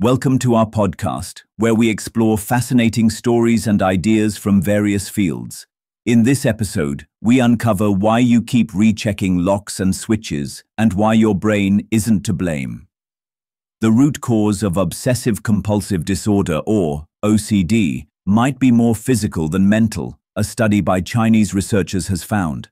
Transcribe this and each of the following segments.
Welcome to our podcast, where we explore fascinating stories and ideas from various fields. In this episode, we uncover why you keep rechecking locks and switches and why your brain isn't to blame. The root cause of obsessive compulsive disorder, or OCD, might be more physical than mental, a study by Chinese researchers has found.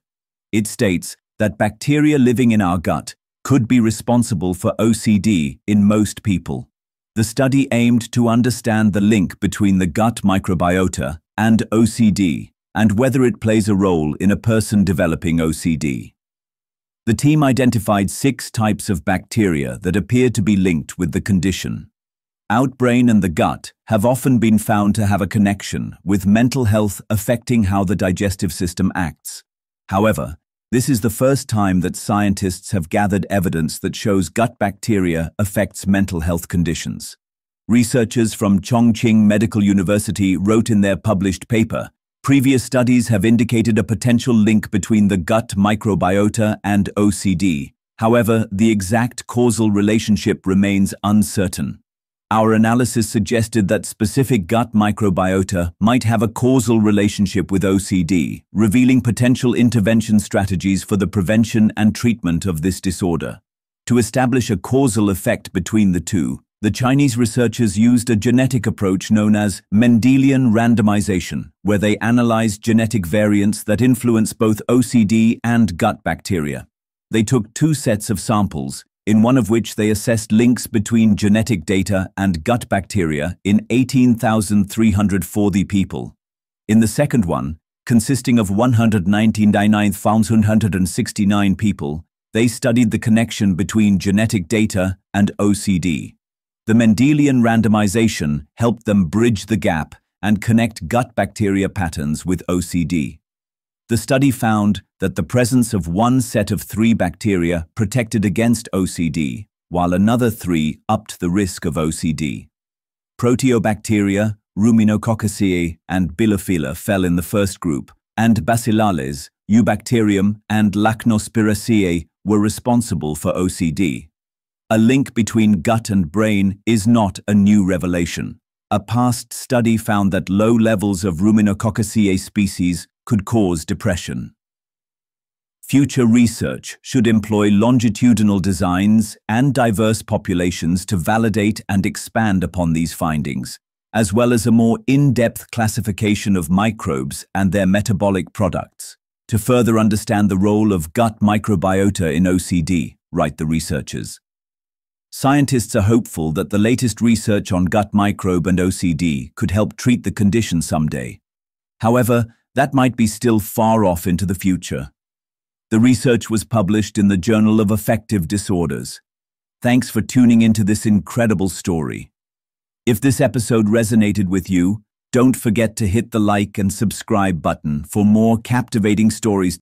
It states that bacteria living in our gut could be responsible for OCD in most people. The study aimed to understand the link between the gut microbiota and OCD and whether it plays a role in a person developing OCD. The team identified six types of bacteria that appear to be linked with the condition. Our brain and the gut have often been found to have a connection, with mental health affecting how the digestive system acts. However, this is the first time that scientists have gathered evidence that shows gut bacteria affects mental health conditions. Researchers from Chongqing Medical University wrote in their published paper, previous studies have indicated a potential link between the gut microbiota and OCD. However, the exact causal relationship remains uncertain. Our analysis suggested that specific gut microbiota might have a causal relationship with OCD, revealing potential intervention strategies for the prevention and treatment of this disorder. To establish a causal effect between the two, the Chinese researchers used a genetic approach known as Mendelian randomization, where they analyzed genetic variants that influence both OCD and gut bacteria. They took two sets of samples, in one of which they assessed links between genetic data and gut bacteria in 18,340 people. In the second one, consisting of 199,169 people, they studied the connection between genetic data and OCD. The Mendelian randomization helped them bridge the gap and connect gut bacteria patterns with OCD. The study found that the presence of one set of three bacteria protected against OCD, while another three upped the risk of OCD. Proteobacteria, Ruminococcaceae, and Bilophila fell in the first group, and Bacillales, Eubacterium, and Lachnospiraceae were responsible for OCD. A link between gut and brain is not a new revelation. A past study found that low levels of Ruminococcaceae species could cause depression. Future research should employ longitudinal designs and diverse populations to validate and expand upon these findings, as well as a more in-depth classification of microbes and their metabolic products, to further understand the role of gut microbiota in OCD, write the researchers. Scientists are hopeful that the latest research on gut microbe and OCD could help treat the condition someday. However, that might be still far off into the future. The research was published in the Journal of Affective Disorders. Thanks for tuning into this incredible story. If this episode resonated with you, don't forget to hit the like and subscribe button for more captivating stories